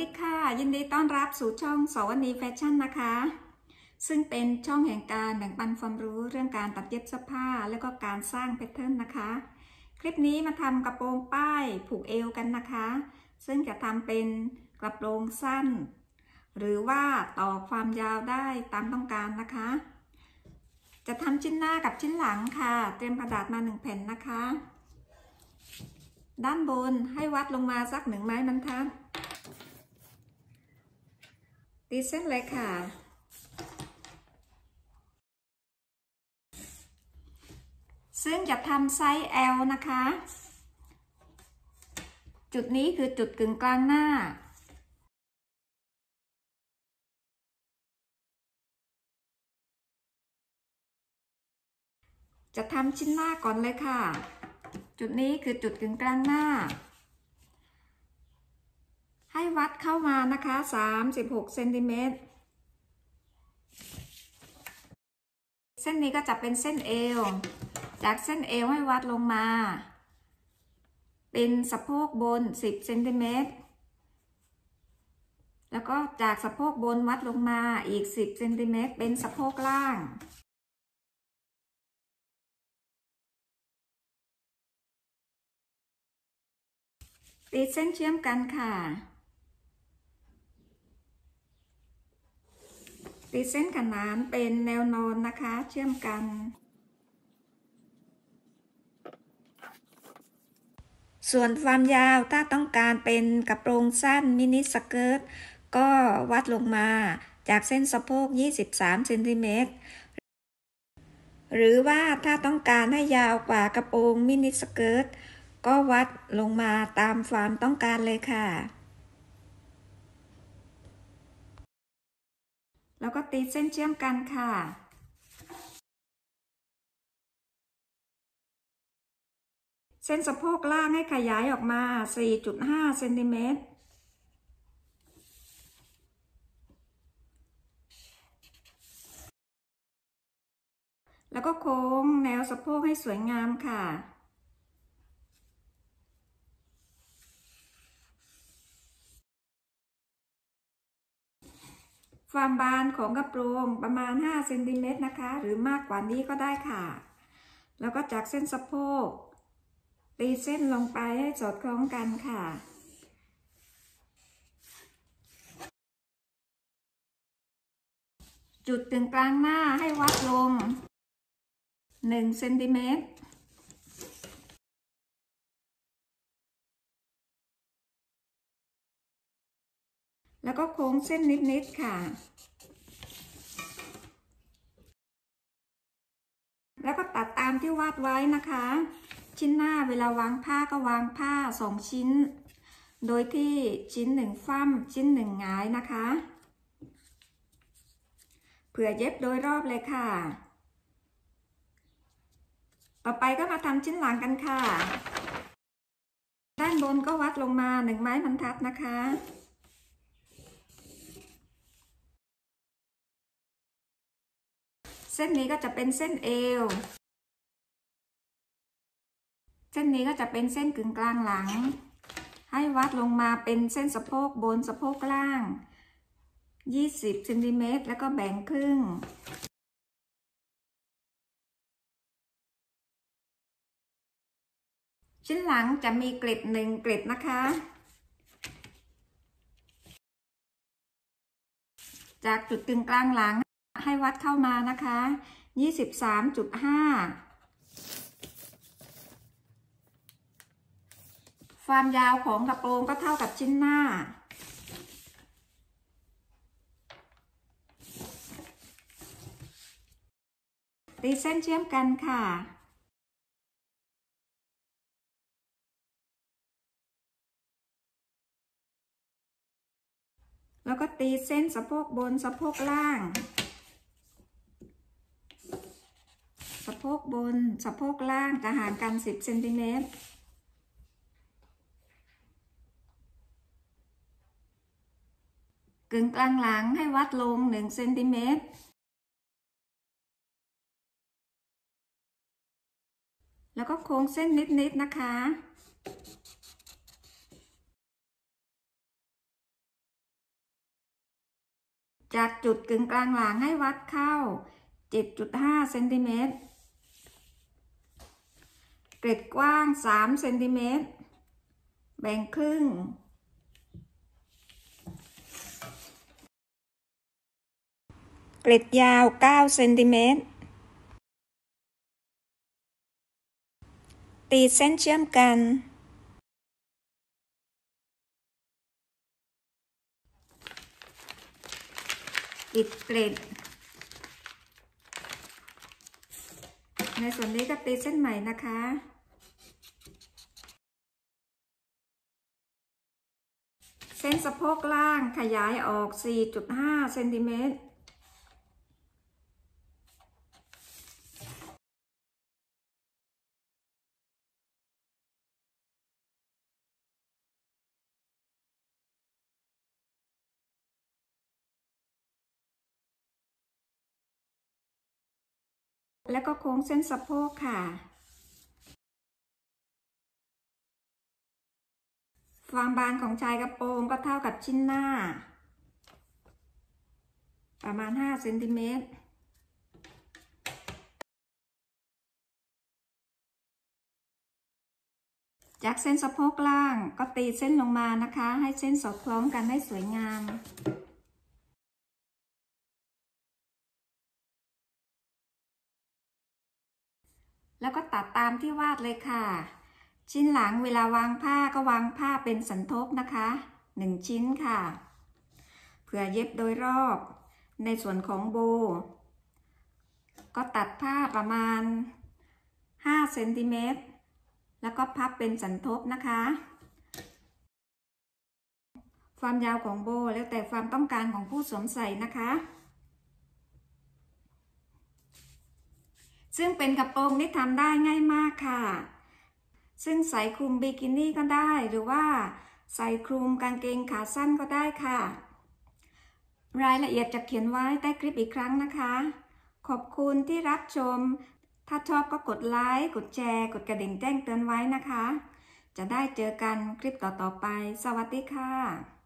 ดีค่ะ ยินดีต้อนรับสู่ช่องสวนีแฟชั่นนะคะ ซึ่งเป็นช่องแห่งการแบ่งปันความรู้เรื่องการตัดเย็บเสื้อผ้า แล้วก็การสร้างแพทเทิร์นนะคะ คลิปนี้มาทำกระโปรงป้ายผูกเอวกันนะคะ ซึ่งจะทำเป็นกระโปรงสั้น หรือว่าต่อความยาวได้ตามต้องการนะคะ จะทำชิ้นหน้ากับชิ้นหลังค่ะ เตรียมกระดาษมาหนึ่งแผ่นนะคะ ด้านบนให้วัดลงมาสักหนึ่งไม้บรรทัด ตีเส้นเลยค่ะ ซึ่งจะทำไซส์ L นะคะ จุดนี้คือจุดกึ่งกลางหน้า จะทำชิ้นหน้าก่อนเลยค่ะ จุดนี้คือจุดกึ่งกลางหน้า ให้วัดเข้ามานะคะ36เซนติเมตรเส้นนี้ก็จะเป็นเส้นเอว จากเส้นเอวให้วัดลงมา เป็นสะโพกบน10เซนติเมตร แล้วก็จากสะโพกบนวัดลงมาอีก10เซนติเมตรเป็นสะโพกล่างตีเส้นเชื่อมกันค่ะ ตีเส้นขนานเป็นแนวนอนนะคะ เชื่อมกัน ส่วนความยาวถ้าต้องการเป็นกระโปรงสั้น miniskirtก็วัดลงมาจากเส้นสะโพก 23เซนติเมตรหรือว่าถ้าต้องการให้ยาวกว่ากระโปรง miniskirt ก็วัดลงมาตามความต้องการเลยค่ะ แล้วก็ตีเส้นเชื่อมกันค่ะ เส้นสะโพกล่างให้ขยายออกมา 4.5เซนติเมตรแล้วก็โค้งแนวสะโพกให้สวยงามค่ะ ความบานของกระโปรงประมาณ5เซนติเมตรนะคะ หรือมากกว่านี้ก็ได้ค่ะ แล้วก็จากเส้นสะโพก ตีเส้นลงไปให้สอดคล้องกันค่ะจุดตึงกลางหน้าให้วัดลง1เซนติเมตร แล้วก็โค้งเส้นนิด ๆ ค่ะ แล้วก็ตัดตามที่วาดไว้นะคะ ชิ้นหน้าเวลาวางผ้าก็วางผ้าสองชิ้น โดยที่ชิ้นหนึ่งฟั่มชิ้นหนึ่งหงายนะคะ เผื่อเย็บโดยรอบเลยค่ะ ต่อไปก็มาทำชิ้นหลังกันค่ะ ด้านบนก็วัดลงมาหนึ่งไม้บรรทัดนะคะ ส้นนี้ก็จะเป็นเส้นเอว เส้นนี้ก็จะเป็นเส้นกึ่งกลางหลัง ให้วัดลงมาเป็นเส้นสะโพกบนสะโพกล่าง 20เซนติเมตรแล้วก็แบ่งครึ่ง ชิ้นหลังจะมีเกล็ดหนึ่งเกล็ดนะคะ จากจุดกึ่งกลางหลัง ให้วัดเข้ามานะคะ23.5ความยาวของกระโปรงก็เท่ากับชิ้นหน้า ตีเส้นเชื่อมกันค่ะแล้วก็ตีเส้นสะโพกบนสะโพกล่าง สะ โพกบน สะโพกล่างจะห่างกัน 10เซนติเมตรกึ่งกลางหลังให้วัดลง 1 เซนติเมตร แล้วก็โค้งเส้นนิดๆนะคะ จากจุดกึ่งกลางหลังให้วัดเข้า 7.5 เซนติเมตร เกร็ดกว้าง3เซนติเมตรแบ่งครึ่ง เกร็ดยาว9เซนติเมตรตีเส้นเชื่อมกันปิดเกล็ด ในส่วนนี้ก็ตีเส้นใหม่นะคะเส้นสะโพกล่างขยายออก 4.5 เซนติเมตร แล้วก็โค้งเส้นสะโพกค่ะ ความบางของชายกระโปรงก็เท่ากับชิ้นหน้า ประมาณ5เซนติเมตรจากเส้นสะโพกล่างก็ตีเส้นลงมานะคะ ให้เส้นสอดคล้องกันให้สวยงาม แล้วก็ตัดตามที่วาดเลยค่ะ ชิ้นหลังเวลาวางผ้าก็วางผ้าเป็นสันทบนะคะ1ชิ้นค่ะ เผื่อเย็บโดยรอบ ในส่วนของโบ ก็ตัดผ้าประมาณ5เซนติเมตรแล้วก็พับเป็นสันทบนะคะ ความยาวของโบแล้วแต่ความต้องการของผู้สวมใส่นะคะ ซึ่งเป็นกระโปรงที่ทำได้ง่ายมากค่ะ ซึ่งใส่คลุมบิกินี่ก็ได้หรือว่าใส่คลุมกางเกงขาสั้นก็ได้ค่ะ รายละเอียดจะเขียนไว้ใต้คลิปอีกครั้งนะคะ ขอบคุณที่รับชม ถ้าชอบก็กดไลค์ กดแชร์ กดกระดิ่งแจ้งเตือนไว้นะคะ จะได้เจอกันคลิปต่อๆไป สวัสดีค่ะ